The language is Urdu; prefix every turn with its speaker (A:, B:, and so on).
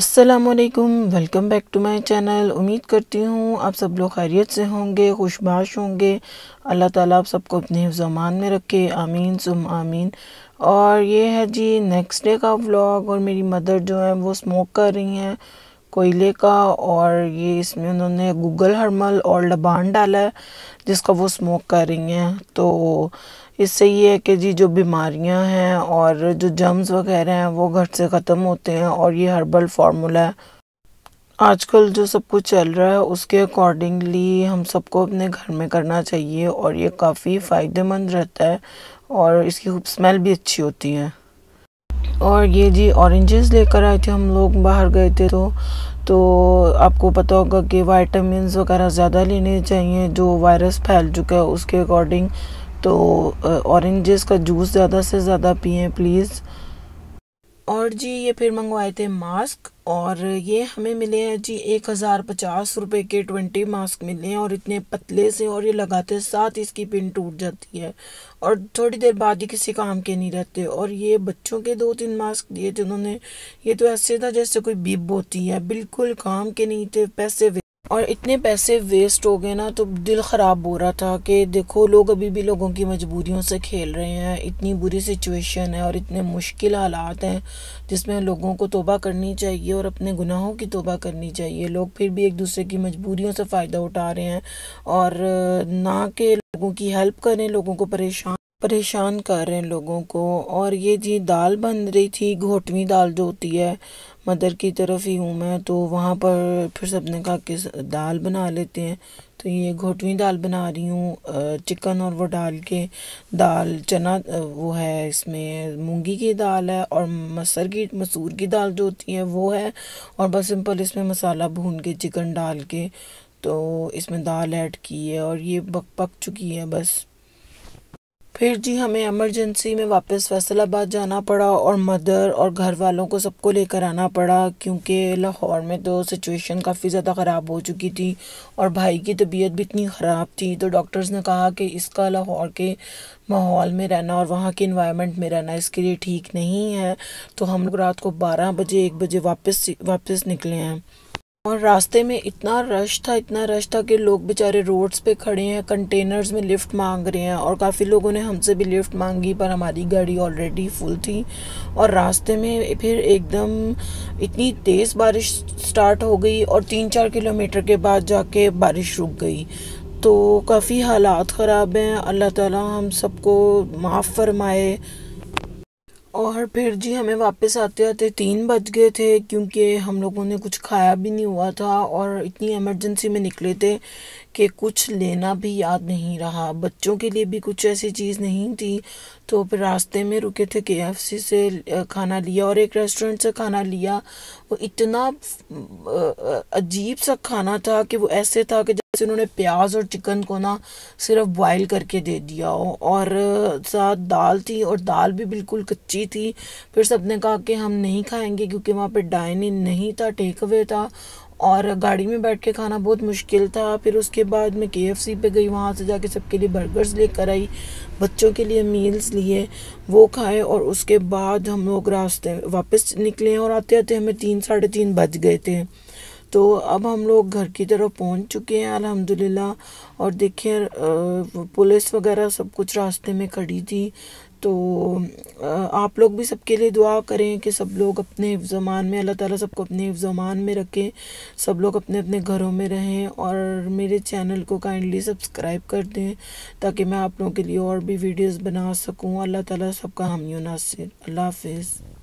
A: السلام علیکم، welcome back to my channel. امید کرتی ہوں آپ سب لوگ خیریت سے ہوں گے خوشباش ہوں گے۔ اللہ تعالیٰ آپ سب کو اپنے حفظ امان میں رکھے۔ آمین سم آمین۔ اور یہ ہے جی نیکسٹ ڈے کا ولاگ اور میری مدر جو ہے وہ سموک کر رہی ہیں۔ کوئلے کا اور یہ اس میں انہوں نے گوگل ہرمل اور لبان ڈالا ہے، جس کا وہ سموک کر رہی ہیں۔ تو اس سے یہ ہے کہ جی جو بیماریاں ہیں اور جو جمز وغیرہ ہیں، وہ گھر سے ختم ہوتے ہیں اور یہ ہربل فارمولا ہے۔ آج کل جو سب کچھ چل رہا ہے، اس کے اکارڈنگلی ہم سب کو اپنے گھر میں کرنا چاہیے اور یہ کافی فائدہ مند رہتا ہے اور اس کی خوب اسمیل بھی اچھی ہوتی ہے۔ اور یہ جی اورنجز لے کر آئے تھے ہم لوگ، باہر گئے تھے تو تو آپ کو پتہ ہوگا کہ وائٹامنز وغیرہ زیادہ لینے چاہیے، جو وائرس پھیل چکا ہے اس کے اکارڈنگ تو اورنجز کا جوس زیادہ سے زیادہ پئیں پلیز اور جی یہ پھر منگوائے تھے ماسک اور یہ ہمیں ملے ہیں جی ایک ہزار پچاس روپے کے ٹوینٹی ماسک ملے ہیں اور اتنے پتلے سے اور یہ لگاتے ساتھ اس کی پن ٹوٹ جاتی ہے اور تھوڑی دیر بعد ہی کسی کام کے نہیں رہتے اور یہ بچوں کے دو تین ماسک دیے تھے انہوں نے یہ تو ایسے تھا جیسے کوئی بیب ہوتی ہے، بالکل کام کے نہیں تھے، پیسے اور اتنے پیسے ویسٹ ہو گئے نا تو دل خراب ہو رہا تھا کہ دیکھو، لوگ ابھی بھی لوگوں کی مجبوریوں سے کھیل رہے ہیں، اتنی بری سچویشن ہے اور اتنے مشکل حالات ہیں جس میں لوگوں کو توبہ کرنی چاہیے اور اپنے گناہوں کی توبہ کرنی چاہیے۔ لوگ پھر بھی ایک دوسرے کی مجبوریوں سے فائدہ اٹھا رہے ہیں اور نہ کہ لوگوں کی ہیلپ کریں لوگوں کو پریشان پریشان کر رہے ہیں لوگوں کو۔ اور یہ جی دال بن رہی تھی، گھوٹویں دال جو ہوتی ہے مدر کی طرف ہی ہوں میں، تو وہاں پر پھر سب نے کہا کہ دال بنا لیتے ہیں۔ تو یہ گھوٹویں دال بنا رہی ہوں چکن اور وہ ڈال کے۔ دال، چنا وہ ہے، اس میں مونگی کی دال ہے اور مسر کی، مسور کی دال جو ہوتی ہے وہ ہے۔ اور بس سمپل اس میں مسالہ بھون کے، چکن ڈال کے۔ تو اس میں دال ایڈ کی ہے اور یہ پک پک چکی ہے بس۔ پھر جی ہمیں ایمرجنسی میں واپس فیصل آباد جانا پڑا اور مدر اور گھر والوں کو سب کو لے کر آنا پڑا کیونکہ لاہور میں تو سچویشن کافی زیادہ خراب ہو چکی تھی اور بھائی کی طبیعت بھی اتنی خراب تھی تو ڈاکٹرز نے کہا کہ اس کا لاہور کے ماحول میں رہنا اور وہاں کے انوائرمنٹ میں رہنا اس کے لیے ٹھیک نہیں ہے تو ہم لوگ رات کو بارہ بجے ایک بجے واپس واپس نکلے ہیں۔ اور راستے میں اتنا رش تھا، اتنا رش تھا کہ لوگ بیچارے روڈز پہ کھڑے ہیں کنٹینرز میں لفٹ مانگ رہے ہیں اور کافی لوگوں نے ہم سے بھی لفٹ مانگی پر ہماری گاڑی آلریڈی فل تھی اور راستے میں پھر ایک دم اتنی تیز بارش سٹارٹ ہو گئی اور تین چار کلومیٹر کے بعد جا کے بارش رک گئی۔ تو کافی حالات خراب ہیں۔ اللہ تعالیٰ ہم سب کو معاف فرمائے۔ اور پھر جی ہمیں واپس آتے آتے تین بج گئے تھے کیونکہ ہم لوگوں نے کچھ کھایا بھی نہیں ہوا تھا اور اتنی ایمرجنسی میں نکلے تھے کہ کچھ لینا بھی یاد نہیں رہا۔ بچوں کے لیے بھی کچھ ایسی چیز نہیں تھی۔ تو پھر راستے میں رکے تھے کے ایف سی سے کھانا لیا اور ایک ریسٹورنٹ سے کھانا لیا۔ وہ اتنا عجیب سا کھانا تھا کہ وہ ایسے تھا کہ جیسے انہوں نے پیاز اور چکن کو نا صرف بوائل کر کے دے دیا ہو اور ساتھ دال تھی اور دال بھی بالکل کچی تھی۔ پھر سب نے کہا کہ ہم نہیں کھائیں گے کیونکہ وہاں پہ ڈائن ان نہیں تھا ٹیک اوے تھا اور گاڑی میں بیٹھ کے کھانا بہت مشکل تھا۔ پھر اس کے بعد میں کے ایف سی پہ گئی، وہاں سے جا کے سب کے لیے برگرز لے کر آئی، بچوں کے لیے میلز لیے، وہ کھائے اور اس کے بعد ہم لوگ راستے واپس نکلے اور آتے آتے ہمیں تین، ساڑھے تین بج گئے تھے۔ تو اب ہم لوگ گھر کی طرف پہنچ چکے ہیں، الحمدللہ۔ اور دیکھیں پولیس وغیرہ سب کچھ راستے میں کھڑی تھی۔ تو آپ لوگ بھی سب کے لیے دعا کریں کہ سب لوگ اپنے زمان میں، اللہ تعالیٰ سب کو اپنے زمان میں رکھیں۔ سب لوگ اپنے اپنے گھروں میں رہیں اور میرے چینل کو کائنڈلی سبسکرائب کر دیں تاکہ میں آپ لوگوں کے لیے اور بھی ویڈیوز بنا سکوں۔ اللہ تعالیٰ سب کا حامی و ناصر۔ اللہ حافظ۔